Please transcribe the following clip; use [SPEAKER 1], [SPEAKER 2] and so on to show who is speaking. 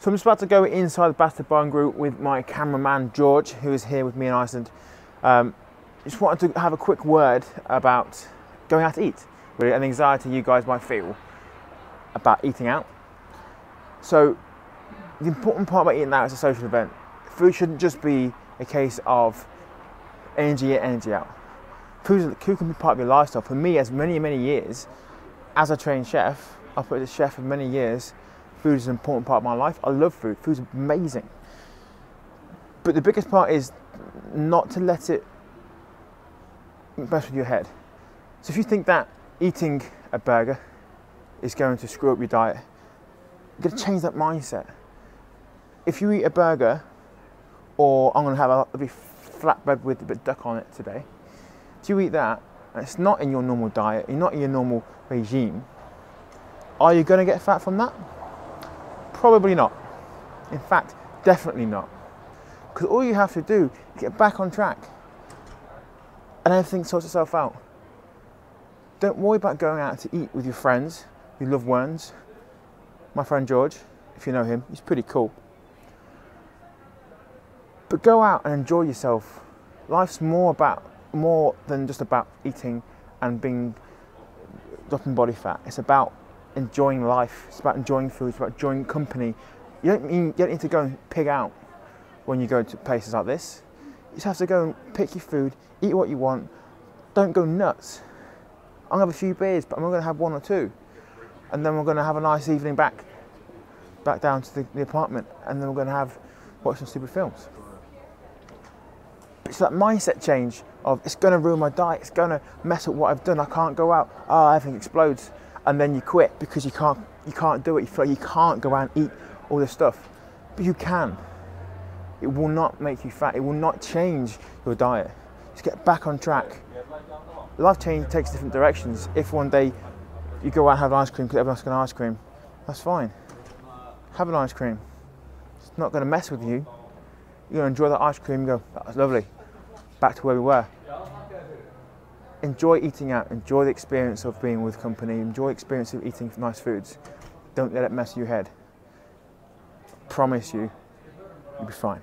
[SPEAKER 1] So I'm just about to go inside the Bastard Barn Group with my cameraman George, who is here with me in Iceland. Um, just wanted to have a quick word about going out to eat, really, and the anxiety you guys might feel about eating out. So the important part about eating out is a social event. Food shouldn't just be a case of energy in, energy out. Food, can be part of your lifestyle. For me, as many, many years, as a trained chef, I've as a chef for many years, Food is an important part of my life. I love food. Food's amazing. But the biggest part is not to let it mess with your head. So if you think that eating a burger is going to screw up your diet, you've got to change that mindset. If you eat a burger, or I'm going to have a, a flatbread with a bit of duck on it today, if you eat that, and it's not in your normal diet, you're not in your normal regime, are you going to get fat from that? Probably not. In fact, definitely not. Because all you have to do is get back on track and everything sorts itself out. Don't worry about going out to eat with your friends, your loved ones. My friend George, if you know him, he's pretty cool. But go out and enjoy yourself. Life's more about more than just about eating and being dropping body fat. It's about enjoying life. It's about enjoying food. It's about enjoying company. You don't mean you don't need to go and pig out when you go to places like this. You just have to go and pick your food, eat what you want. Don't go nuts. I'm gonna have a few beers, but I'm only gonna have one or two, and then we're gonna have a nice evening back, back down to the, the apartment, and then we're gonna have watch some stupid films. It's that mindset change of it's gonna ruin my diet. It's gonna mess up what I've done. I can't go out. Oh, everything explodes and then you quit because you can't you can't do it. You feel like you can't go out and eat all this stuff, but you can. It will not make you fat. It will not change your diet. Just get back on track. Life change takes different directions. If one day you go out and have ice cream because everyone's got ice cream, that's fine. Have an ice cream. It's not going to mess with you. You're going to enjoy that ice cream and go, that was lovely. Back to where we were enjoy eating out, enjoy the experience of being with company, enjoy the experience of eating nice foods. Don't let it mess your head. I promise you, you'll be fine.